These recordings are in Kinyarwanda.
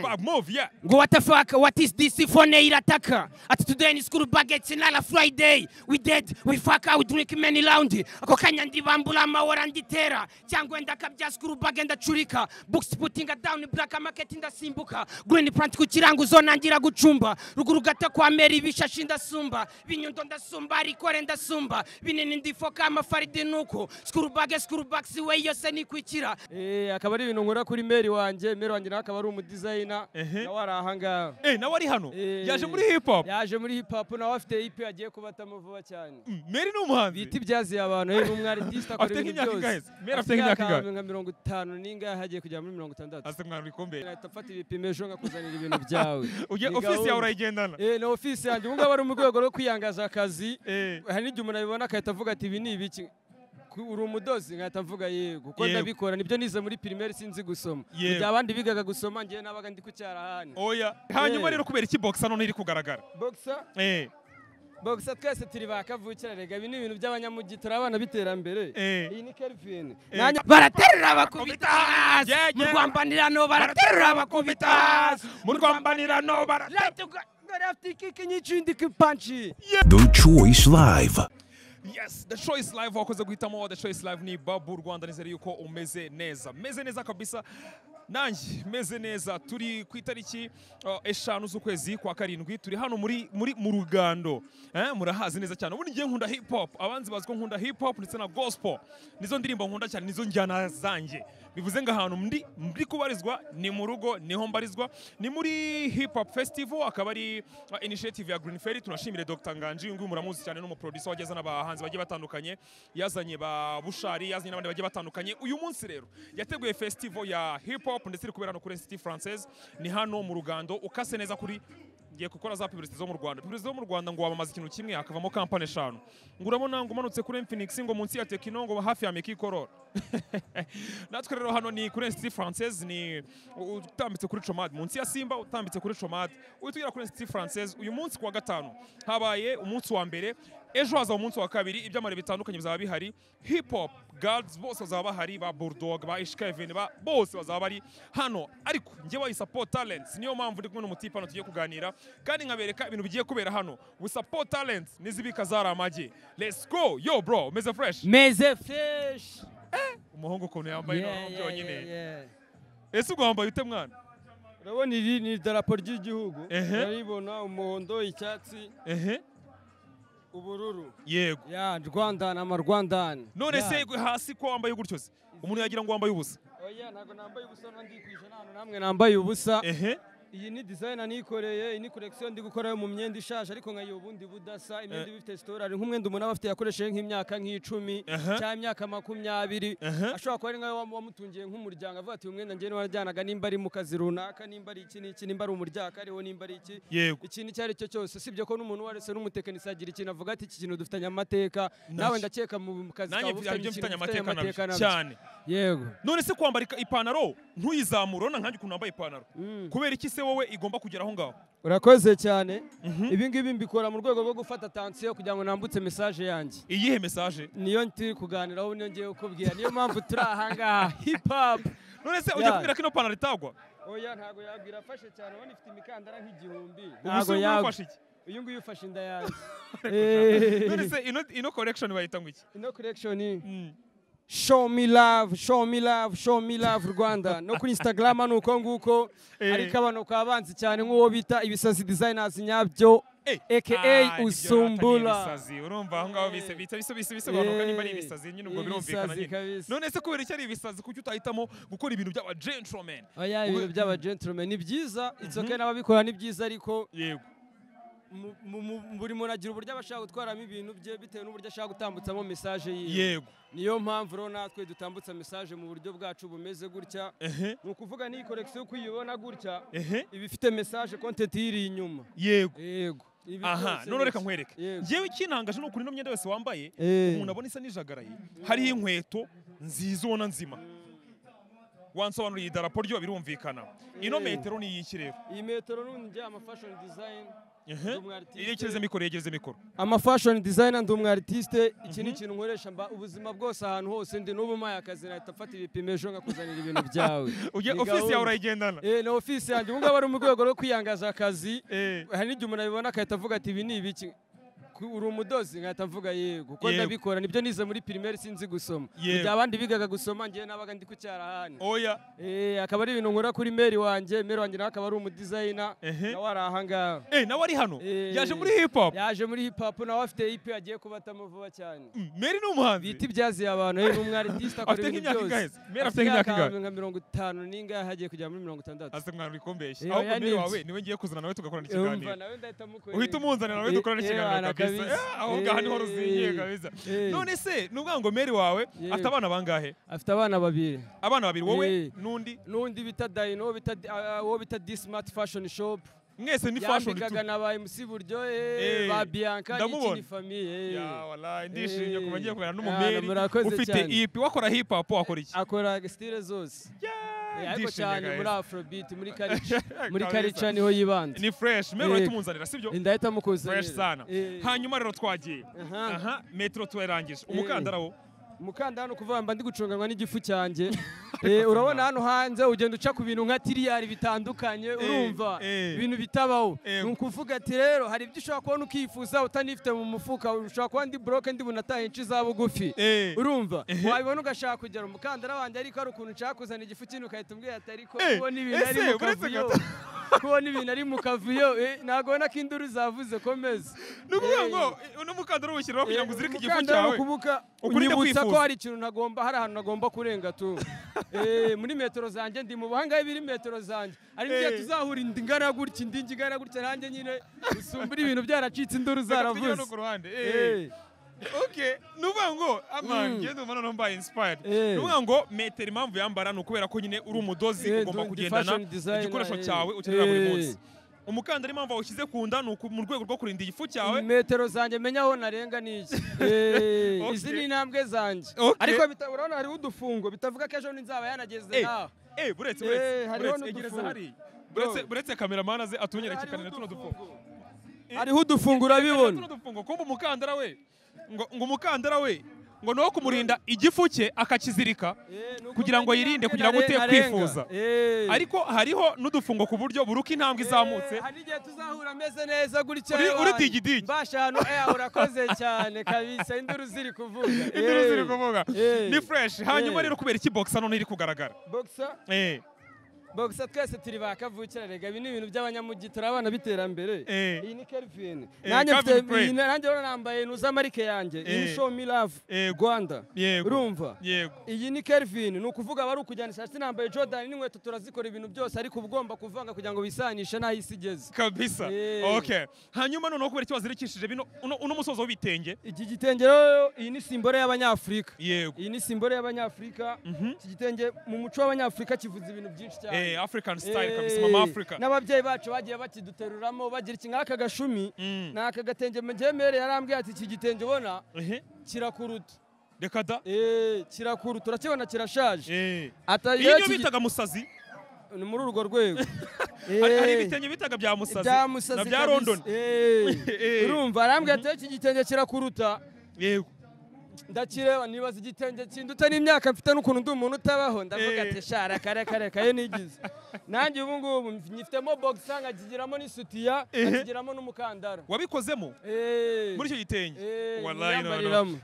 Bag move, yeah. Go what the fuck? What is this phone irataka? At today in school buckets in ala Friday. We dead, we fuck out, we drink many round. Ako kanya ndibambula amahora nditera. Cyangwa ndakabya school bag ndacurika. Books putting down black market ndasimbuka. Green plant ku kirango zonangira gucumba. Ruguru gata kwa Mary bishashi ndasumba. Binyundo ndasumba arikore ndasumba. Binini ndifoka amafaridi nuko. School bag school bag siwe yose ni kwikira. Eh, akaba ari ibintu nkora kuri meri wanjye meri wanjye nawe akaba Ehe. nawe ari ahangaha Eh, nawe ari hano. Eh. Yaje muri hip hop. yaje muri hip hop nawe afite IP agiye kubatamo vuba cyane Mm, Mary ni umuhanzi. bita ibyaziye abantu eh, ni umwaritiste akora Afite ibintu byose? Mary afite nk'imyaka ingahe? nka mirongo itanu n'ingahe hagiye kugera muri mirongo itandatu Ase mwana bikombe. ahita afata ibipimo ejo nkakuzanira ibintu byawe office yawe urayigendana. Na ofisi yanjye ubu ngubu ari mu rwego rwo kwiyangaza akazi hari n'igihe umuntu abibona agahita avuga ati ibi ni ibiki uri umudozi nkahita mvuga yego kuko ndabikora ni byo nize muri primaire sinzi gusoma mu Yego. gihe abandi bigaga gusoma njyewe nabaga ndi ku cyarahani Oya. Hanyuma Eh. rero kubera iki box hano ntiri kugaragara. Eh. boxer twese turi ba kavukira rega ibi ni ibintu by'abanyamugi turi abana b'iterambere Eh. iyi ni Kelvin Eh. baraterura bakubita hasi mu rwambanirano baraterura bakubita hasi Mu rwambanirano bara. ngari afite ikiki nyinshi ndi kipanchi The Choice Live. Yes, The Choice Live wakoze guhitamo The Choice Live ni Babu Rwanda nizere yuko umeze neza. Meze neza kabisa. Nanjye meze neza. Turi ku itariki uh, eshanu z'ukwezi kwa karindwi. Turi hano muri muri mu rugando. Eh, murahazi neza cyane. Ubundi ngiye nkunda hip hop. Abanzi bazi nkunda hip hop ndetse na gospel. Nizo ndirimbo nkunda cyane nizo njyana zanjye bivuze ngo ahantu ndi kubarizwa ni mu rugo ni ho mbarizwa ni muri hip hop festival akaba ari uh, initiative ya Green Ferry tunashimire Dr. Nganji uyu nguyu muramuzi cyane n'umuproducer wageze n'abahanzi bagiye batandukanye yazanye ba Bushari yazanye n'abandi bagiye batandukanye. Uyu munsi rero yateguye festival ya hip hop ndetse iri kubera hano kuri Institut Française. Ni hano mu rugando ukase neza kuri ngiye gukora za publicity zo mu Rwanda. Publicity zo mu Rwanda ngo wabamaze ikintu kimwe akavamo kampani eshanu. Ngo urabona ngo umanutse kuri Infinix ngo munsi ya Tekino ngo hafi ya Meki Corona natwe rero hano ni kuri Institut Française ni utambitse kuri Chomad. Munsi ya Simba utambitse kuri Chomad. Uhita ugera kuri Institut Française uyu munsi kuwa gatanu habaye umunsi wa mbere ejo hazaba umunsi wa kabiri ibyamare bitandukanye bizaba bihari. Hip hop girls bose bazaba bahari ba Bulldog ba Ish Kevin ba bose bazaba bari hano. Ariko njye wa support talents niyo mpamvu ndi kumwe n'umutipe hano tugiye kuganira kandi nkabereka ibintu bigiye kubera hano. We support talents n'izibika zari amagi let's go. Yo bro meze fresh. Meze fresh. Umuhungu ukuntu yambaye Yeah, yeah, byonyine. yeah, yeah. ese ubwo wambaye ute mwana? Urabona iri ni idarapo ry'igihugu. Uraribona umuhondo icyatsi. Ehe. Ubururu. Yego. Ya rwanda na marwandani none se hasi ko wambaye gutyo se. Umuntu yagira ngo wambaye ubusa. Oya ntabwo nambaye ubusa nandikwisha nta hantu namwe nambaye ubusa. Ehe. Iyi ni design nikoreye iyi ni collection ndi gukora mu myenda ishaje ariko nkayiha ubundi budasa imyenda iba ifite story nk'umwenda umuntu aba afite yakoresheje nk'imyaka nk'icumi cyangwa imyaka makumyabiri. Ashobora kuba ari wam- wamutungiye nk'umuryango avuga ati uyu mwenda njyewe warajyanaga nimba ari mu kazi runaka nimba ari iki n'iki nimba ari umuryango ari wo nimba ari iki. Ikintu icyo ari cyo cyose usibye ko n'umuntu wese n'umutekinisi agira ikintu avuga ati iki kintu dufitanye amateka. Nawe ndakeka mu kazi kawe mfitanye amateka cyane. Yego. None se kwambara ipantaro ntuyizamure urabona nkanjye ukuntu wambaye ipantaro. Mm. kubera iki se wowe igomba kugera aho ngaho. Urakoze cyane. Ibi ngibi mbikora mu rwego rwo gufata atansiyo kugira ngo nambutse mesaje yanjye. Iyihe mesaje niyo turi kuganiraho niyo ngiye kukubwira. Niyo mpamvu turi ahangaha hip hop. None se ujya kubwira ko ino pantaro itagwa? Oya ntabwo yabwira. Afashe cyane. Ubona ifite imikandara nk'igihumbi. Se ntabwo ufashe iki? Uyu nguyu ufashe inda yanjye. None se ino ino collection bayita ngo iki? Ino collection Mm. Show me love show me love show me love rwanda. No kuri instagram ni uko nguko Eh. ariko abantu bakaba banzi cyane nk'uwo bita ibisazi designers nyabyo Eh, aka ah, usumbura. urumva aho ngaho bise bita bisa bisa bisobanuka nimba ari ibisazi nyine ubwo birumvikana nyine. none se kubera iki ari ibisazi kuki utahitamo gukora ibintu by'aba gentleman oya Ube- ibintu by'aba gentlemen. Ni byiza it's okay n'ababikora ni byiza ariko yego. Buri muntu agira uburyo aba ashaka gutwaramo ibintu bye bitewe n'uburyo ashaka gutambutsamo mesaje yiwe. Yego. Niyo mpamvu rero natwe dutambutsa mesaje mu buryo bwacu bumeze gutya. Ni ukuvuga n'iyi korekisiyo uko uyibona gutya. Iba ifite mesaje kontenti iyiri inyuma. Yego. Yego. Aha none ni reka nkwereke njyewe ikintangaje ni ukuntu ino myenda yose wambaye Eh. umuntu abona isa n'ijagaraye hariho inkweto nziza ubona nzima. Wansobanuriye idarapo ryo birumvikana. Ino Eh. metero ni iyiki rero? Iyi metero n'ubundi njya ama fashion yegereze mikoro yegereze mikoro ama fashion designer ndi umu artiste iki ni ikintu nkoresha mba ubuzima bwose ahantu hose ndi n'ubu mpaye akazi nahita mfata ibipimo ejo nkakuzanira ibintu byawe. Ofisi yawe urayigendana? Eh, na ofisi yanjye. Ubu ngubu ari mu rwego rwo kwiyangaza akazi. Eh. hari n'igihe umuntu abibona agahita avuga ati ibi ni ibiki? Uri umudozi nkahita mvuga yego. Kuko ndabikora ni byo nize muri primaire sinzi gusoma. Igihe abandi bigaga gusoma njyewe nabaga ndi ku cyarahani. Oya. Eh, akaba ari ibintu nkora kuri meri wanjye meri wanjye nawe akaba ari umudizayina nawe ari ahangaha Eh, nawe ari hano? Eh. yaje muri hip hop yaje muri hip hop nawe afite IP agiye kubatamo vuba cyane. Mm, Mary ni umuhanzi? Bita ibyaziye abantu ni umwaritiste akora Afite ibintu byose? Mary afite nk'imyaka ingahe? nka mirongo itanu n'ingahe hagiye kugera muri mirongo itandatu. Ase mwana wikombeshya Eh, ahubwo ni wawe ni we ngiye kuzana nawe tugakorana ikiganiro. Uhita umunzanira nawe dukorana ikiganiro kabisa. Aho ngaho ni ho Eh, ruzingiye kabisa. eh. none se ni ukuvuga ngo Mary wawe Yego. afite abana bangahe? Afite abana babiri. Abana babiri wowe? Eh. n'undi? N'undi bita dayino uwo bita ah, di smart fashion shop. Mwese ni fashion tu na ba MC Buryohe Eh, ba Bianca n'ikindi famille ya wallahi ndishimye Eh. kuba ngiye kuganira Ah, n'umumeri ufite ipi wakora hip hop wakora iki? Akora style zose. Yeah, Eh, ariko cyane muri afrobeat muri culture muri culture ni ho yibanze. Ni fresh Mary Eh. wahita umunzanira sibyo? Ndahita mukuzanira fresh sana. Eh, hanyuma rero twagiye. Aha. metero turarangije umukandara wo? Umukandara ni ukuvuga mba ndi gucunganwa n'igifu cyanjye. Eh, urabona hano hanze ugenda uca ku bintu nka tiriyari bitandukanye urumva eh. ibintu bitabaho. Eh. ni ukuvuga ati rero hari ibyo ushobora kubona ukifuza utanifite mu mufuka ushobora kuba ndi buroke ndi bunataye inci za bugufi. Eh. urumva? Wabibona ugashaka kugera umukandara wanjye ariko hari ukuntu nshaka kuzana igifu kindi ugahita umbwira ati ariko Eh, kubona ibintu ari mu kavuyo. kubona ibintu ari mu kavuyo. Eh, ntabwo ubona ko induru zavuze komeza ni ukuvuga Eh. ngo uno mukandara uwushyiraho kugira ngo uzirike igifu cyawe. unyibutsa ko hari ikintu ntagomba hari ahantu nagomba kurenga tu. Eh, muri metero zanjye ndi mu buhanga biri metero zanjye hari n'igihe Eh. tuzahura indi ingana gutya indi ingana gutya nanjye nyine usumbura ibintu byaracitse induru zaravuze no ku ruhande Eh. Eh, okay ni ukuvuga ngo amani Mm. umva noneho mbaye inspired Eh. ni ukuvuga ngo metero impamvu yambara ni ukubera ko nyine uri umudozi Eh, ugomba kugendana igikoresho eh. cyawe ukenera buri Eh. munsi umukandara impamvu wawushyize ku nda ni mu rwego rwo kurinda igifu cyawe. Metero zanjye menya aho narenga Eh, Okay. izi ni intambwe Okay. ariko urabona hariho udufungo bitavuga ko ejo nzaba yanageze Eh, naho. eh buretse Eh, buretse buretse kameramani aze atunyereke Hariho ikanira tuno dufungo. hariho udufungo urabibona. kumva umukandara we. Ngo umukandara we. Ngo ni uwo kumurinda igifu cye akakizirika Eh, kugira ngo yirinde kugira ngo ute kwifuza. Eh. ariko hariho n'udufungo ku buryo buruka uko intambwe izamutse Eh, hari igihe tuzahura ameze neza gutya Uri- digidigi. mbasha hano eh urakoze cyane kabisa induru ziri kuvuga induru Eh. ziri kuvuga Eh. ni fresh hanyuma Eh. rero kubera iki boxa none iri kugaragara boxer boxer twese turi ba kavukira rega ibi ni ibintu by'abanyamugi turi abana b'iterambere. Eh. iyi ni Kelvin. Eh, nanjye rero nambaye nuza marike yanjye. Iyi ni Eh. show me love. Rwanda. Urumva iyi ni Kelvin. Ni ukuvuga bari ukujyana saa sita nambaye Jordan n'inkweto turazikora ibintu byose ariko uba ugomba kuvanga kugira ngo bisanishe n'aho isi igeze. Kabisa. Okay hanyuma noneho kubera iki wazirikishije bino uno musozo w'ibitenge? Iki gitenge rero iyi ni simbole y'abanyafurika. Yego. Iyi ni simbole y'abanyafurika. Iki gitenge mu muco w'abanyafurika kivuze ibintu byinshi cyane. African style kabisa mama africa. N'ababyeyi bacu bagiye bakiduteruramo bagira iki? Nk'aka gashumi. Mm. ni aka gatenge njyemereye yarambwiye ati iki gitenge ubona kirakuruta. Reka da. Eh, kirakuruta. Urakibona kirashaje. Eh. Iyo bitaga musazi. Ni muri urwo rwego. Hari Eh, ibitenge bitaga bya musazi? Na bya Eh. urumva arambwiye ati iki gitenge kirakuruta. Yego. Ndakireba nibaza igitenge kinduta n'imyaka mfite n'ukuntu ndi umuntu utabaho? Ndavuga Eh. ati shara kare kare kayo nigize. Nanjye ubu ngubu nyifitemo boxer nkakigiramo n'isutiya nkakigiramo n'umukandara. Wabikozemo Eh. muri icyo gitenge? Eh,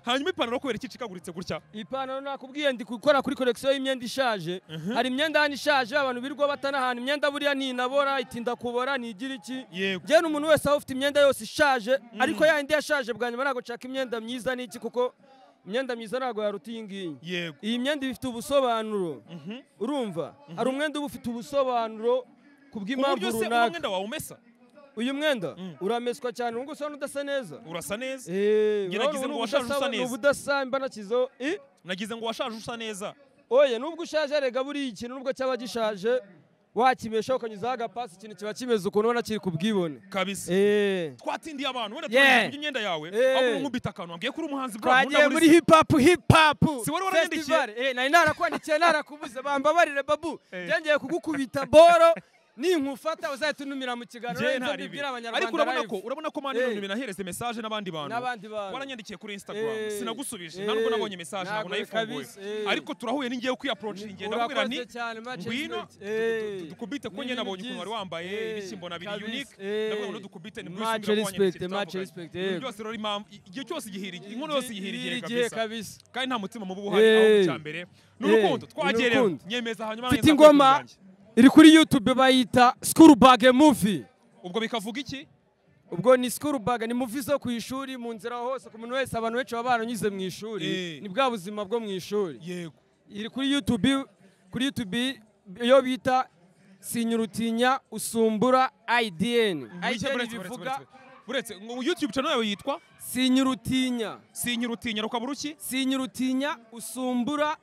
hanyuma ipantaro kubera iki icikaguritse gutya? Ipantaro nakubwiye ndi gukora kuri korekisiyo y'imyenda ishaje. Hari imyenda hano ishaje abantu birirwa batanahana imyenda buriya ninabora itinda kubora nigira iki? Yego. Njyewe umuntu wese aho ufite imyenda yose ishaje ariko ya yindi yashaje bwa nyuma ntabwo nshaka imyenda myiza n'iki kuko imyenda myiza ntabwo yaruta iyi ngiyi yego. Iyi myenda iba ifite ubusobanuro. Mhm. urumva? Hari umwenda uba ufite ubusobanuro ku bw'impamvu runaka. mwenda wawe umesa? Uyu mwenda Mm. urameswa cyane ubu ngubu usa n'udasa neza? Urasa neza? Eh, ubu ngo washaje usa neza. ubudasa mba nakizeho Eh, nagize ngo washaje usa neza. Oye nubwo ushaje rega buriya ikintu nubwo cyaba gishaje. Wakimeshaho ukanyuzaho agapasi ikintu kiba kimeze ukuntu ubona kiri ku bwibone. Kabisa. Eh. twatindiye abantu wenda twagiye imyenda yawe Eh. ahubwo nkubita akantu wambwiye ko uri umuhanzi bro twagiye muri hip hop hip hop Si waranyandikiye? festival. Eh nari narakwandikiye narakubuze bambabarire babu. Byongeye kugukubita boro. Ninkufata uzahita unumira mu kiganiro njye nza nta ribi mbibwire abanyarwanda ariko urabona ko urabona ko mani Eh. ibintu binahereze message n'abandi bantu. Waranyandikiye kuri instagram. Eh, sinagusubije eh, nta nubwo nabonye message ntabwo ntabwo nayifunguye eh. ariko turahuye ningiye kwiapproach Ni- ngenda cyane, much ngwino. Eh, dukubite ni njye ibintu nabonye ukuntu wari wambaye Eh, ibishyimbo na biri unique. Eh, ndavuga ngo dukubite ni Bruce Wayne respect, ibitandukanye. respect, byose rero impamvu igihe cyose gihira igihe inkono yose igihe kabisa. kandi nta mutima mubi uhari aho Eh. cyambere ni urukundo Eh, twagiye ni rero urukundo. nyemeza hanyuma mfite ingoma. Iri kuri youtube bayita school bag movie. Ubwo bikavuga iki? Ubwo ni school bag ni movie zo ku ishuri mu nzira hose ku muntu wese abantu benshi baba baranyuze mu ishuri. Eh. ni bwa buzima bwo mu ishuri. Yego. Iri kuri youtube kuri youtube iyo bita sinyurutinya usumbura idn idn bivuga ngo youtube channel yawe yitwa? Sinyurutinya. Sinyirutinya rukaba uruki? Sinyurutinya usumbura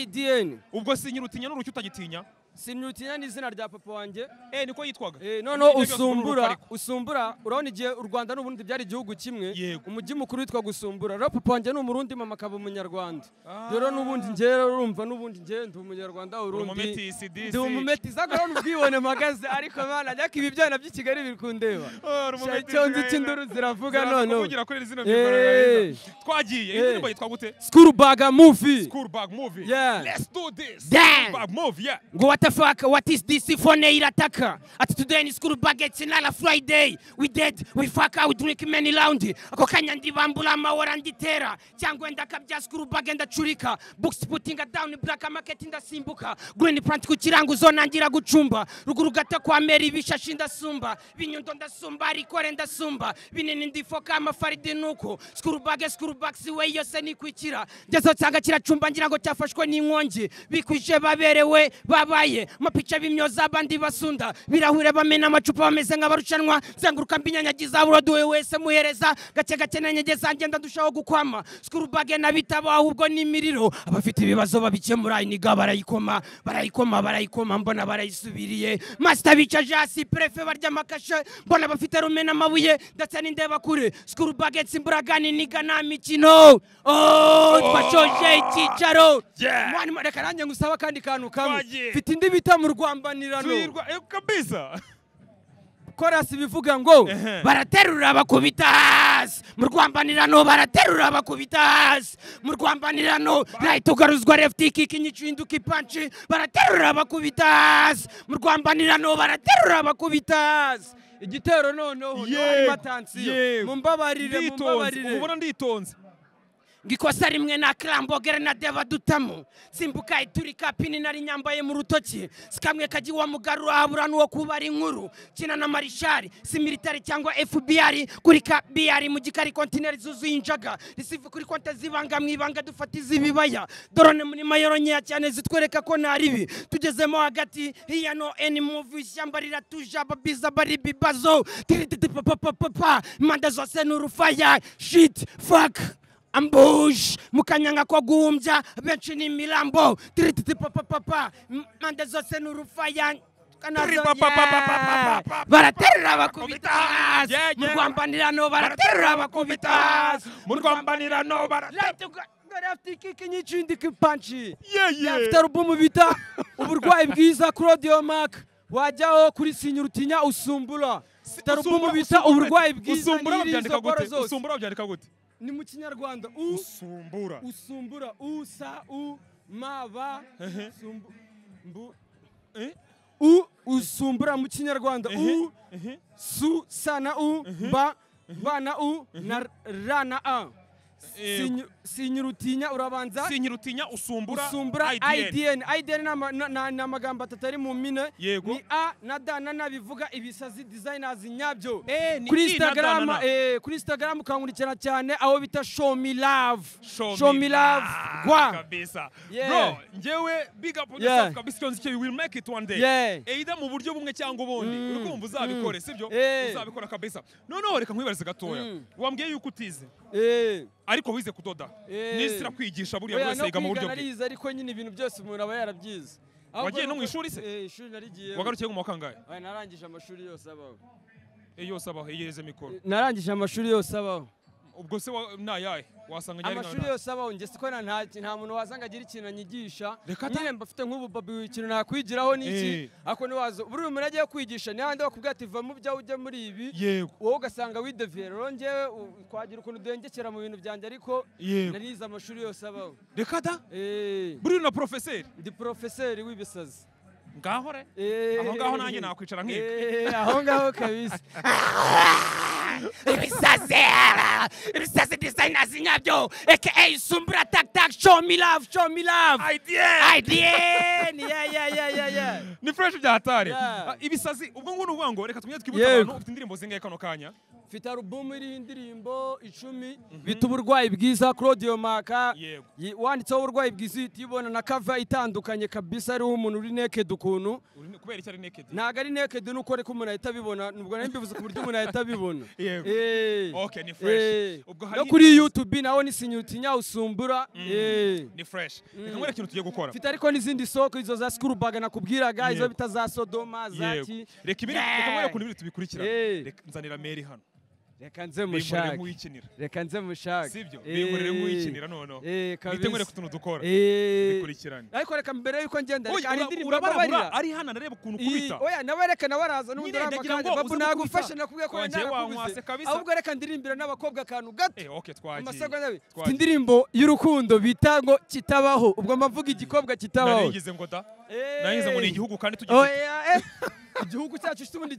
idn ubwo sinyirutinya n'uruki utagitinya? Sinyurutinya ni izina rya papa wanjye. Eh niko yitwaga. Eh, noneho usumbura usumbura urabona igihe u rwanda n'uburundi byari igihugu kimwe. Umujyi mukuru witwa gusumbura. Rero papa wanjye ni umurundi mama akaba umunyarwanda. Ah. rero n'ubundi rero urumva n'ubundi njye ndi umunyarwanda urundi. Ndi umumetisi ariko urabona ubwibone mpagaze. Ariko mana ariko ibi byana by'i kigali biri kundeba. Ah, uri umumetisi cyo nzi rero. cy'induru ziravuga noneho. Eh. twagiye. Eh. indirimbo yitwa gute? School bag movie. School bag movie. Yeah. let's do this. School bag movie yeah. Ngo the fuck what is this? Phone irataka. Ati today ni school bag it's another friday. We dead we fuck we drink many round. Ako kanya ndibambula amahora nditera cyangwa ndakabya school bag ndacurika. Books putting down black market ndasimbuka. Green plant ku kirango uzonangira gucumba. Ruguru gata kwa meri bishashi ndasumba. Binyundo ndasumba arikore ndasumba. Binini ndifoka amafaridi nuko. School bag school bag siwe yose nikwikira ngeze nsanga kiracumba ngira ngo cyafashwe n'inkongi bikwije baberewe babaye. Mapica bimyoza abandi basunda. Birahure bamena amacupa bameze nk'abarushanwa. Zenguruka mbinyanyagiza buroduwe wese muhereza. Gake gake nanyegeza ngenda ndushaho gukwama. School bag nabitabo ahubwo n'imiriro abafite ibibazo babikemura iniga barayikoma barayikoma barayikoma mbona barayisubiriye. Master bicaje hasi prefe barya amakashe mbona bafite rumena amabuye ndetse n'indeba kure. School bag tsimburagani niga nta mikino. Oh twashoje icyicaro. Yeah. Mwani- reka nanjye ngusaba akandi kantu kamwe. Mfite indi bita mu rwambanirano. Eh, kabisa. Korasi bivuga ngo baraterura bakubita hasi. Mu rwambanirano baraterura bakubita hasi. Mu rwambanirano right ugaruzwa left kick inyicinduka ipanci. Baraterura bakubita hasi. Mu rwambanirano baraterura bakubita hasi. Igitero noneho niho harimo atansiyo mumbabarire mumbabarire. ubona nditonze ngikosa rimwe na klambogere na deva dutamo simbuka iturika pini nari nyambaye mu rutoki. Sikamwe kagiwa mugarura habura n'uwo kubara inkuru kina na marishari. Si militari cyangwa fbr kuri kbr mu gikari kontineri zuzuye injaga. Risive kuri konte zibanga mu ibanga dufata izibibaya dorone muri mayoro nkeya cyane zitwereka ko nta ribi tugezemo hagati hiya no eni muvi ishyamba riratuje ababiza bari bibazo. Tirititipapapapa impande zose ni urufaya shit. Fuck. Ambush! Mukanyanga ko guhumbya benshi ni imirambo tirititipapapapa impande zose ni urufaya kanazo- baraterura bakubita hasi mu rwambanirano baraterura bakubita hasi mu rwambanirano bara Right, uga- dore afite ikiki nyicindika ipanci yeye afite alubumu bita uburwayi bwiza claudio mark wajyaho kuri sinyurutinya usumbura afite alubumu bita uburwayi bwiza n'irizo boro zose. Usumbura babyandika gute ni mu kinyarwanda. Usumbura. usumbura. U sa u ma ba Eh? u usumbura mu kinyarwanda. U su sa na u ba ba na u na ra na a. Sinyurutinya urabanza? Sinyirutinya usumbura IDN. idn ni amagambo atatu ari mu mpine. Ni a na da na na bivuga ibisazi designers nyabyo. Eh, kuri instagram eh, kuri instagram ukankurikirana cyane aho bita love. Love. gwa. kabisa. Bro njyewe big up on yourself kabisa icyo nzi cyo you will make it one day. Either mu buryo bumwe cyangwa ubundi. Mm. uri kumva uzabikore Mm. sibyo? Eh. uzabikora kabisa. Noneho reka nkwibarize gatoya. Mm. wambwiye yuko utize. Ariko wize kudoda. Eh. n'isi irakwigisha buriya bose buri wese yiga mu buryo bwe. ariko nyine ibintu byose umuntu aba yarabyize Wagiye no mu ishuri se? eh ishuri narigiye wagarukiye mu kangahe? Narangije amashuri yose abaho. Eh, yose abaho yegereze mikoro. Narangije amashuri yose abaho ubwo se wa- ni ayahe wasanga njye ari nka- amashuri yose abaho njye siko nta muntu waza ngo agire ikintu anyigisha. Nyine mba mfite nk'ubu babi ikintu nakwigiraho n'iki Eh. ariko ntiwaza buri umuntu agiye kwigisha ni handi bakubwira ati va mu byawe ujye muri ibi? Yego. Wowe ugasanga wideviyera rero njyewe u- twagira ukuntu dengekera mu bintu byanjye ariko narize amashuri yose abaho reka da Eh, buriya na porofeseri ndi porofeseri w'ibisazi. Ngaho re? Eh, aho ngaho nanjye nakwicara nkiga aho ngaho kabisa. ibisazi ibisazi designers nyabyo aka sumbra tak tak. Show me love show me love. Idea. Idn yeah yeah yeah yeah yeah. Ni fresh bya hatari. Ibisazi ubwo ngubu ni ngo reka tumenye twibutse abantu ufite indirimbo zingahe kano kanya. Mfite alubumu iriho indirimbo icumi. Bita uburwayi bwiza claudio maka. Wanditseho uburwayi bwiza uhita uyibona na kava itandukanye kabisa ariho umuntu uri naked ukuntu. Kubera icyo ari naked? Ntabwo ari naked nuko ariko umuntu ahita abibona. Nubwo nari mbivuze ku buryo umuntu ahita abibona Yego. Eh. Okay, ni fresh. Ubwo no kuri youtube naho ni sinyutinya usumbura Eh. ni fresh. Reka nkwereke ikintu tugiye gukora. Mfite ariko n'izindi soko izo za skurubaga nakubwiraga izo bita za sodoma za yego. reka ibiri reka nkwereke ukuntu ibiri tubikurikira reka nzanira meri hano reka nze mushake. reka nze mushake. Sibyo? Eh. bimurire nk'uyikinira noneho Eh, nkwereke kabisa utuntu dukora. Eh. bikurikirane ariko reka mbere yuko ngenda hari indirimbo babarira ari hano arareba ukuntu Iyi- ukubita. oya nawe reka nawe araza n'ubundi uramakanya ngo babu nagufashe nakubwiye ko narakubuze ahubwo reka ndirimbira n'abakobwa akantu gato. Eh mfite Twagiye. indirimbo y'urukundo bita ngo kitabaho. Ubwo mbavuga igikobwa kitabaho. Narigize ngo da. Eh. narigize ngo ni igihugu kandi eh. igihugu cyacu cy'ubundi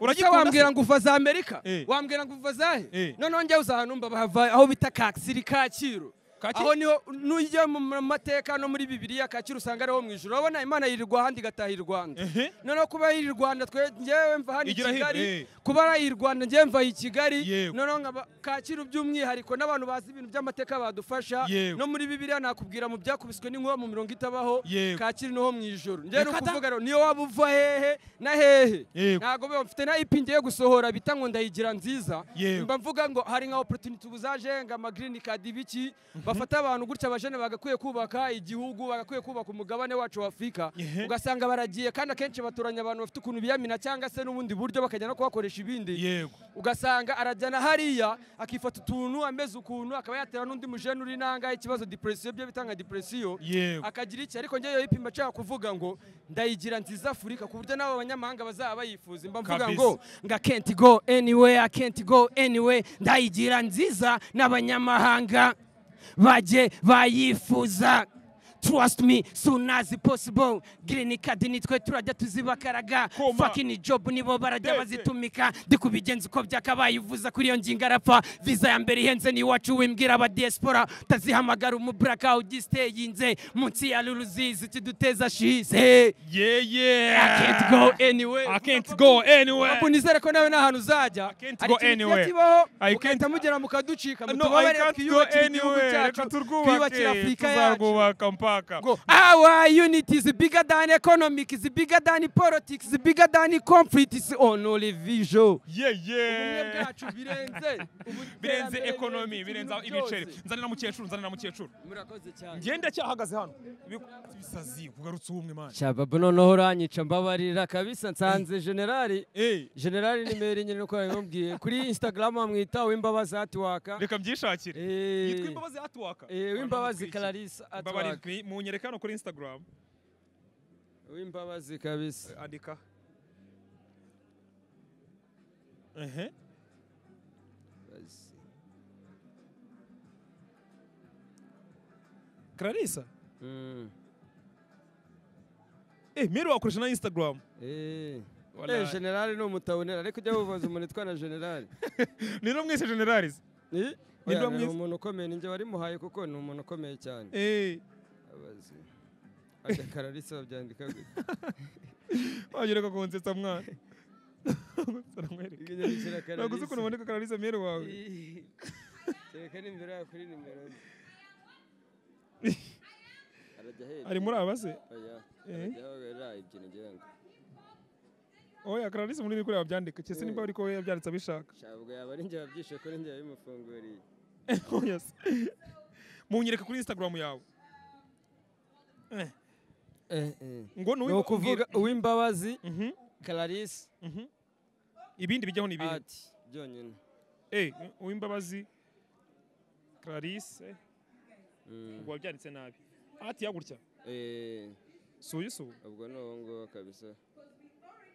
ubundi kibaho wambwira ngo uva za amerika Eh. wambwira ngo uva zahe Eh. noneho njyewe uza ahantu mba bahava aho bita kakisiri kiro Kacyiru? Aho ni ho nujya mu mateka no muri bibiliya kacyiru usanga ariho mu ijoro urabona imana yirirwa ahandi igataha i rwanda. Noneho kuba yiri i rwanda njyewe mva hano i kigali. eh. kuba ari i rwanda njyewe mva i kigali. Noneho kacyiru by'umwihariko n'abantu bazi ibintu by'amateka badufasha. No muri bibiliya nakubwira mu byakubiswe n'inkuba mu mirongo itabaho. Kacyiru ni ho mu ijoro njyewe ni Reka da. ukuvuga rero niyo waba uva hehe na hehe. Ntabwo mfite na ipi ngiye gusohora bita ngo ndayigira nziza. Mba mvuga ngo hari nka opportunity ubu zaje ngo amagreen card ibiki bafata abantu gutya abajene bagakwiye kubaka igihugu bagakwiye kubaka umugabane wacu wa Afurika ugasanga baragiye kandi akenshi baturanya abantu bafite ukuntu biyamina cyangwa se n'ubundi buryo bakajya no kubakoresha ibindi. Ugasanga arajyana hariya akifata utuntu ameze ukuntu akaba yatera n'undi mujene uri nanga ikibazo depresiyo byo bitanga depresiyo akagira iki? Ariko ngewe ipima nshaka kuvuga ngo ndayigira nziza afurika ku buryo n'abo banyamahanga bazaba bayifuza. Mba mvuga ngo nga can't go anywhere can't go anywhere ndayigira nziza n'abanyamahanga. Bajye bayifuza Trust me, soon as possible. Green card nitwe turajya tuzibakaraga. Fucking job nibo barajya bazitumika. Ndi kubigenza uko byakabaye uvuza kuri iyo ngingo arapfa. Visa ya mbere ihenze ni iwacu wimbwira aba diaspora. Utazihamagara umubraka ugisteyinze. Munsi ya luluzizi kiduteza shise. yeah yeah I can't go anywhere. I can't go anywhere Abu nizere ko nawe nta hantu uzajya. I can't go anywhere. can't- mugera mukaducika. Mutubabarire twiyubakire igihugu cyacu. Twiyubakire Afurika yacu. tuzarwubaka mpaka Go. Our unity is bigger than economic, is bigger than politics, is bigger than conflict, is on only visual. yeah yeah. bwacu birenze birenze economy, birenze ibiceri. nzanira mukecuru nzanira mukecuru. Murakoze cyane. ngende cyahagaze hano. Bisazi kugarutse ubumwe man. Shababu noneho uranyica mbabarira kabisa. Nsanze generali. Eh generali nimero nyine nuko yabimubwiye kuri instagram amwita w'imbabazi atwaka. reka byishakire. Eh, yitwa imbabazi atwaka eh, w'imbabazi clarisse ni- munyereka hano kuri instagram. Uwimbabazi kabisa. Andika. Ehe. Clarissa? Mm. eh mero wakoresha na instagram. Eh. Eh, generali ni umutabonera ariko ujya wubaza umuntu witwa na generali ni no mwese generalis Eh? Ni ni umuntu ukomeye ninjye warimuhaye kuko ni umuntu ukomeye cyane. Eh. Abazi ajya kararisa babyandika gutya wagereka kunsetsa mwana ntabwo uzi ukuntu uboneka clarisse mero wawe. Kereka n'imbere yawe kuri nimero. Ari muri aba se oya. Eh. ngo oya clarisse muri bikuri babyandika cyese nimba ariko we yabyanditse abishaka? Shabwo yaba ari njye wabyishe kuri njye bimufunguriye oya se. Munyereka kuri instagram yawe. Eh, eh eh ngo ni ukuvuga uwimbabazi Mhm, clarisse mhm. ibindi bijyaho ni ibihe ati byonyine. Eh uwimbabazi clarisse Mm. ubwo wabyanditse nabi. Ati ya gutya? Eh, si uyu si uwo ubwo ni uwo nguwo kabisa.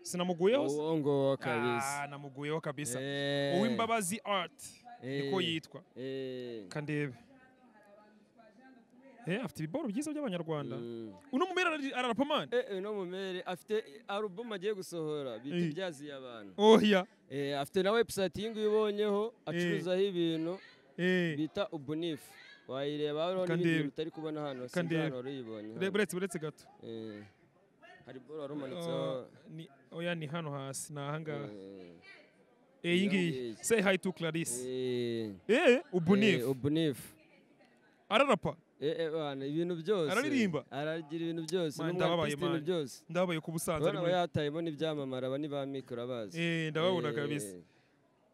Sinamuguyeho uwo nguwo kabisa. Ah, namuguyeho kabisa. Eh, uwimbabazi art. Niko eh, yitwa. Eh, kandebe. eh afite ibiboro byiza by'abanyarwanda. Mm. uno ararapa mani Eh, eh, no mumere afite alubumu agiye gusohora bita Eh. ibyaziye abantu oya Eh, afite na website iyi ngiyi ubonyeho acuruzaho ibintu eh. bita ubunifu wayireba hariho n'ibindi bintu utari kubona hano sinzi kandi- hano wari uyibonye hano. buretse buretse gato. Eh, hari boro wari Oh, umanitseho ni oya ni hano hasi ni ahangaha iyi ngiyi say hi to clarisse ubunifu ubunifu ararapa. Ibintu byose. Araririmba? aragira ibintu byose ndababaye, umwartiste ibintu byose. Ndabaye ku urabona aba arimo. yatayemo n'ibyamamare aba ni ba mikoro abazi eh ndababona Eh, kabisa.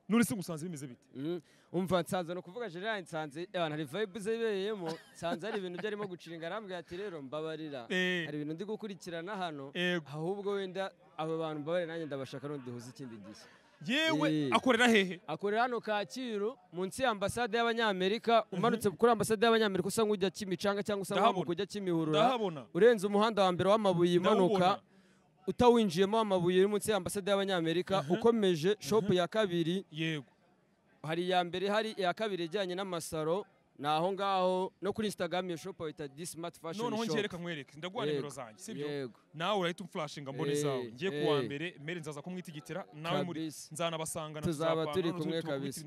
None se gusanze bimeze bite? Mm, umva nsanze ni ukuvuga gerard nsanze eh, hari vibe ze ibereyemo nsanze hari ibintu byarimo gucinga arambwira ati rero mbabarira. Eh. Hari ibintu ndi gukurikirana hano ahubwo wenda abo bantu mbabarira nanjye ndabashaka n'undi duhuze ikindi gishya yewe Eh. akorera hehe? Akorera hano kacyiru munsi ya ambasade y'abanyamerika umanutse kuri ambasade y'abanyamerika usa nk'ujya kimicanga cyangwa usa nk'uwambuka ujya kimihurura urenze umuhanda wa mbere w'amabuye imanuka utawinjiyemo amabuye uri munsi ya ambasade y'abanyamerika ukomeje shopu ya kabiri. Yego. Hari iya mbere hari iya kabiri ijyanye n'amasaro ni aho ngaho no kuri instagram iyo shopu bayita di smart fashion noneho shop. ngereka nkwereke ndaguha nimero zanjye sibyo nawe urahita umflashinga mbone Eh, zawe ngiye kuwa eh. mbere mere nzaza kumwitigitira nawe muri nzanabasangana Tuzaba turi kumwe kabisa.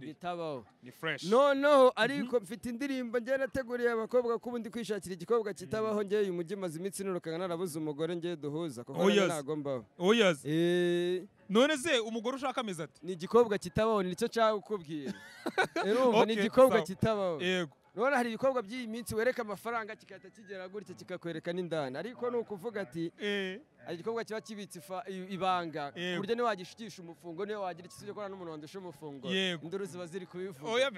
bitabaho ni fresh. Noneho ariko mfite indirimbo njye nateguriye abakobwa ko ubu ndi kwishakira igikobwa kitabaho njye uyu mujyi maze iminsi nirukanka narabuze umugore njye duhuza kuko Oh, nanjye yes. ntago mbaho oyazi Eh, none se umugore ushaka ameze ati? Ni igikobwa kitabaho ni ni cyo nshaka kukubwira urumva ni igikobwa kitabaho yego. Urabona hari ibikorwa by'iyi minsi wereka amafaranga kigahita kigera gutya kikakwereka n'indani ariko ni ukuvuga ati eh. hari igikorwa kiba kibitse ibanga. Ku Yego. buryo niyo wagishikisha umufungo niyo wagira ikisibyo ko n'umuntu wandusha umufungo. Induru ziba ziri kubivuga.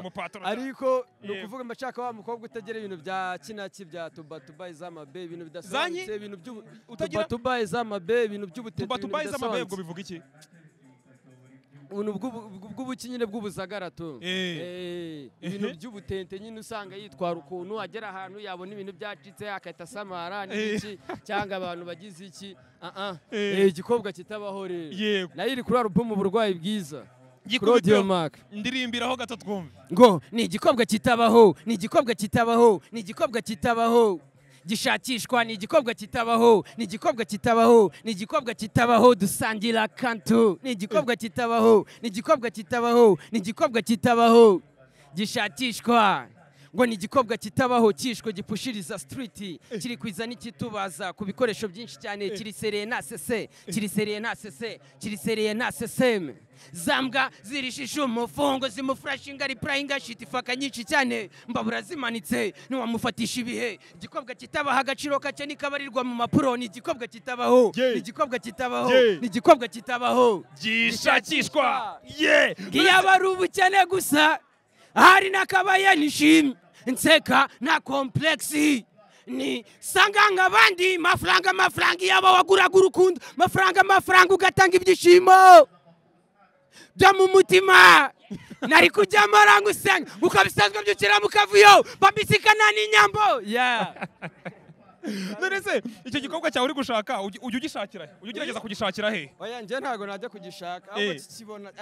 Umupatoro ariko ni ukuvuga nshaka wa mukobwa utagira ibintu bya kinaki bya tubatuba izamabe ibintu bidasobanutse ibintu by'ubu Utagira- tubatuba izamabe ibintu by'ubutete tuba ibintu tubaye z'amabego bidasobanutse. bivuga iki? Ubuntu bw'ubu- bw'ubuki nyine bw'ubuzagara tu. Eh. Eh, ibintu by'ubutente nyine usanga yitwara ukuntu agera ahantu yabona ibintu byacitse akahita asamara n'iki cyangwa abantu bagize iki. Eh. Eh, igikobwa kitabaho rero. Nayo iri kuri alubumu uburwayi bwiza. Ndirimbiraho gato twumve. Ngo ni igikobwa kitabaho ni igikobwa kitabaho ni igikobwa kitabaho. Gishakishwa ni igikobwa kitabaho ni igikobwa kitabaho ni igikobwa kitabaho dusangira kantu ni igikobwa kitabaho ni igikobwa kitabaho ni igikobwa kitabaho. Gishakishwa. Ngo ni igikobwa kitabaho cyishwe gipushiriza street kiri kwiza n'ikitubaza ku bikoresho byinshi cyane. Kiri sereye nta sese kiri sereye nta sese kiri sereye nta seseme zambwa zirishishe umufungo zimufurashinga ripurayinga shiti faka nyinshi cyane. Mbabura zimanitse ntiwamufatisha ibihe. Igikobwa kitabaho agaciro kake nikabarirwa mu mapuro ni igikobwa kitabaho ni igikobwa kitabaho ni igikobwa kitabaho. Gishakishwa. Ye. Iyo ari ubukene gusa hari n'akabaye nishimye. Nseka nta komplexi. Ni sanga nk'abandi mafaranga amafaranga iyo waguraga urukundo mafaranga amafaranga ugatanga ibyishimo. Byo mu mutima. Nari kujya maranga usenga ukabisanzwe byukira mu kavuyo. Babisikana n'inyambo. Yeah. none se icyo gikorwa cyawe uri gushaka ujya ugishakira ujya ugerageza kugishakira he? Oya njye ntabwo najya kugishaka ahubwo Eh. kikibona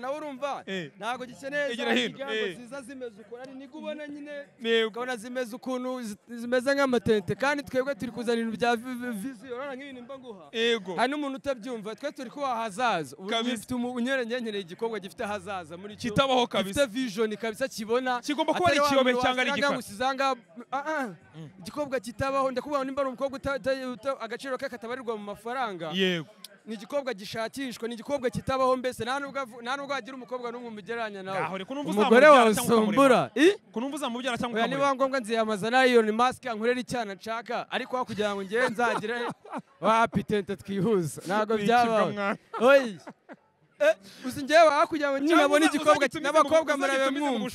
nawe urumva? Eh. ntabwo gikeneye za hino, nyigambo eh. zimeze ukuntu. Niko ubona nyine ukabona zimeze ukuntu zi- zimeze nk'amatente. Kandi twebwe turi kuzana ibintu bya vi- vi- viziyo. Urabona nk'ibintu mba nguha. Yego. Hari n'umuntu utabyumva. Twe turi kubaha ahazaza ubu gifite unyere ngengereye igikobwa gifite ahazaza muri cyo. Kitabaho kabisa. Gifite vision kabisa kibona. Kigomba kuba ari ikiyobe cyangwa ari igikara. ah, ah, igikobwa kitabaho. Ndakubwira nimba ari umukobwa agaciro ke katabarirwa mu mafaranga. Yego. Ni igikobwa gishakishwa ni igikobwa kitabaho mbese nta nubwo wagira umukobwa n'umwe umugereranya nawe. Umugore wawe cyangwa oya niba ngombwa nziyamaza na Elon Musk ankorera icyana nshaka. Ariko aho kugira ngo ngewe nzagire wapi tente twihuza. Ntabwo byabaho Eh, uzi ngewe aho kugira ngo nyine abone igikobwa n'abakobwa murabe mwumva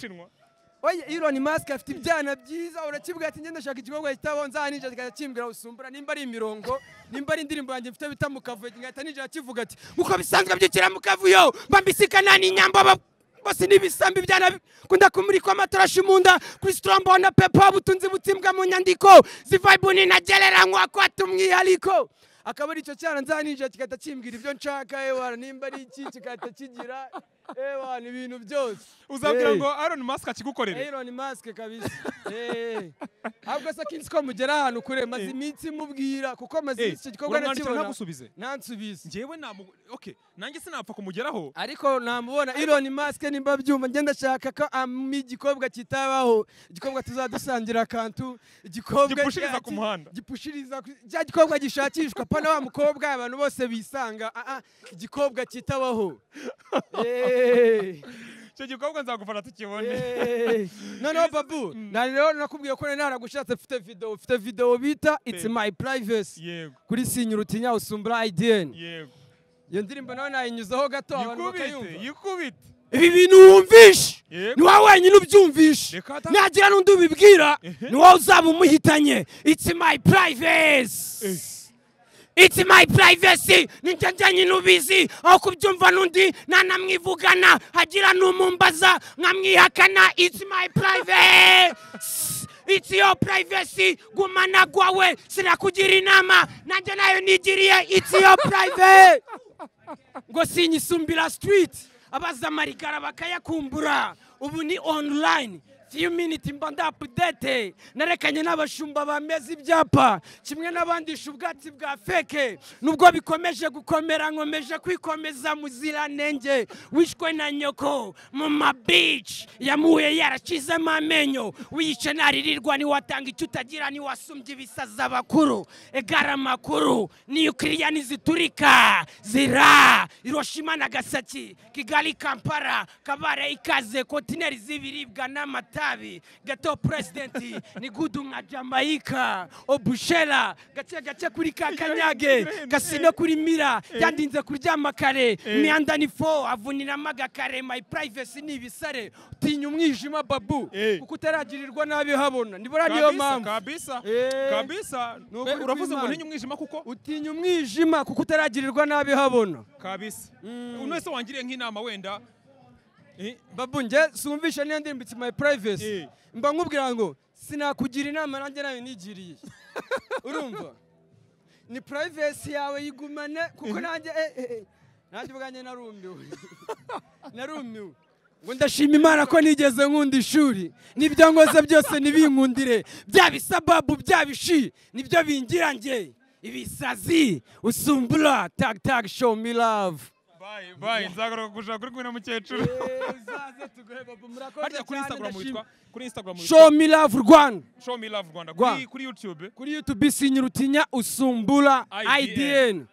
oya Elon Musk afite ibyana byiza urakibwira ati ngenda shaka igikobwa kitabaho nzaninjira kikajya kimbwira usumbura nimba ari imirongo nimba ari indirimbo yanjye mfite bita mu kavuyo kigahita ninjira kivuga ati uko bisanzwe byukira mu kavuyo babisikana n'inyambo ba- bose n'ibisambi byana kunda kumurikwa amatarashi mu nda kuri sitorombo na pepa butunzi butsimbwa mu nyandiko zivayibuni nagereranywa kwata umwihariko akaba ari icyo cyana nzanije kigahita kimbwira ibyo nshaka ewana nimba ari iki kigahita kigira. ewana ibintu byose. Uzabwira ngo Elon Musk akigukorere. Elon Musk kabisa. Eh. ahubwo se kinsi ko mugera ahantu kure. Maze iminsi mubwira kuko maze iminsi icyo gikorwa nakibona. ntagusubize ntansubize njyewe namu okay. Nanjye sinapfa kumugeraho. Ariko namubona Elon Musk nimba byumva ngenda ndashaka ko ampa igikobwa kitabaho. Igikobwa tuzadusangira akantu igikobwa Gipushiriza ku muhanda. gipushiriza cya gikobwa gishakishwa. Pana wa mukobwa abantu bose bisanga ah, ah, igikobwa kitabaho. Eh. icyo gikobwa nzagufana tukibone Eh, noneho babu nari rero nakubwiye ko nari naragushatse mfite video ufite video bita it's Eh. my privacy. Kuri sinyura utinya usumbura IDN iyo ndirimbo nawe nayinyuzaho gato abantu bakayumva. yikubite. Ibi bintu wumvishe. Ni wowe wenyine ubyumvishe. Nagira n'undi ubibwira ni wowe uzaba umuhitanye. It's my privacy. It's my privacy. Ninjye njyenyine ubizi aho kubyumva n'undi nanamwivugana hagira n'umumbaza nkamwihakana it's my privacy. It's your privacy. Gumana gwawe. Sinakugira inama. Nanjye na yo nigiriye. It's your private. Ngo sinyisumbira street. Abaza amarigara bakayakumbura. Ubu ni online. Few minutes mba ndapudete. Narekanye n'abashumba bameze ibyapa. Kimwe n'abandisha ubwatsi bwa feke. Nubwo bikomeje gukomera nkomeje kwikomeza muziranenge wishwe na nyoko. Mu mabici yamuhuye yaracizemo amenyo. Wiyice naririrwa niwatanga icyo utagira niwasumbye ibisaza bakuru. Egara amakuru niyukiriya niziturika. Zira. Hiroshima nagasaki kigali kampala. Kabare ikaze. Kontineri z'ibiribwa n'amatabi gato presidenti ni gudu nka jamaica obushera gace gace kuri kakanyage kasino kuri mira yandinze kuryama kare imihanda ni fo avuniramo agakare my privacy ni ibisare utinya umwijima babu. Eh. kuko utaragirirwa nabi habona. Nibura niyo kabisa mpamvu. kabisa Eh. kabisa. Eh, uravuze ngo ntinye umwijima kuko? Utinya umwijima kuko utaragirirwa nabi habona. Kabisa. Uno wese wangiriye nk'inama wenda Eh, babu njye sumvisha niyo ndirimbo it's my privacy. Eh. mba nkubwira ngo sinakugira inama nanjye na yo nigiriye. Urumva? Ni privacy yawe yigumane kuko nanjye eh, eh, eh, nanjye ubwanjye narumiwe narumiwe. Ngo ndashima imana ko nigeze nkunda ishuri. N'ibyo nkoze byose ntibinkundire bya bisababu bya bishi ni byo bingira njye ibisazi usumbura. Tag tag show me love. Bye nzagaruka gushaka kuri kumwe na mukecuru harya kuri instagram witwa kuri instagram witwa show me love rwanda show me love rwanda Rwa. kuri kuri youtube. Kuri youtube sinyira utinya usumbura IDN.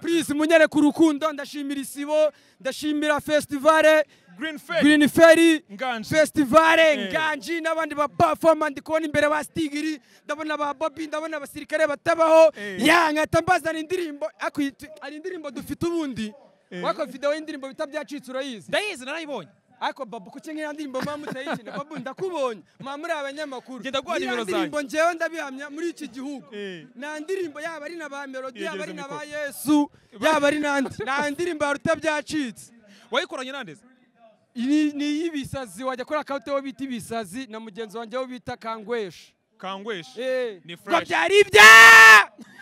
please munyere ku rukundo ndashimira isibo ndashimira festivale green fair green ferry festivale Eh. nganji n'abandi ba performa ndi kubona imbere ba stigiri ndabona ba bobi ndabona abasirikare batabaho Eh. ya nkahita mbazana indirimbo hari indirimbo dufite ubundi. Eh. Wako video y'indirimbo bita byacitse urayizi ndayizi narayibonye. Ariko babu kuki nk'iya ndirimbo muba mutayikina babu ndakubonye. Muba muri abanyamakuru zanyu. ndirimbo njyewe ndabihamya muri iki gihugu. Eh. nta ndirimbo yaba ari na ba melodi yaba ari na ba yesu yaba ari n'andi nta ndirimbo ya ruta byacitse wayikoranye nandeze ni ni iy'ibisazi wajya kuri akawuti wo bita ibisazi na mugenzi wanjye wo bita kangwesha kangweshi Eh, Ni ngo fresh. byari ibya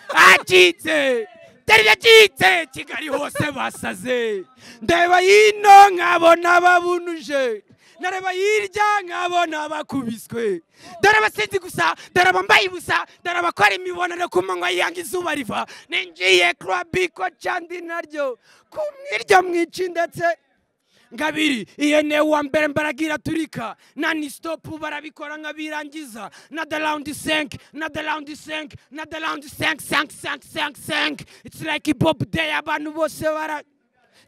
acitse byari byacitse kigali hose basaze. Ndeba hino nkabona babunuje. Nareba hirya nkabona bakubiswe. Dore abasinzi gusa dore abambaye ubusa dore abakora imibonano ku manywa yanga izuba riva. Ninjiye kurabiko cyandi naryo. Kumwiryo mwici ndetse ngabiri ihene wa mbere mbaragira turika. Nani stop barabikora nkabirangiza na the round 5 na the round 5 na the round 5 5 5 5 5 it's like bob day abantu bose bara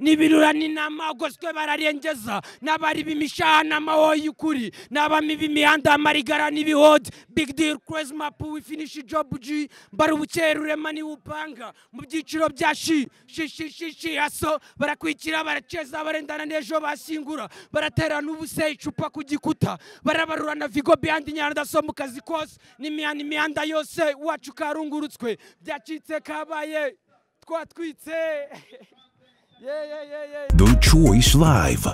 n'ibirura n'inama ugoswe bararengeza n'abari b'imishaha n'amaho y'ukuri. N'abami b'imihanda amarigara n'ibihodi. Big deal crazy map we finish job g. Mbara ubukerurema ni we upanga mu byiciro bya shi shi shi shi shi haso barakwikira baraceza barendana n'ejo bashyingura baraterana ubuse icupa ku gikuta. Barabarura na vigo behind inyanda so mu kazi kose. N'imihanda imihanda yose wacu karungurutswe byacitse kabaye twatwitse. The Choice Live.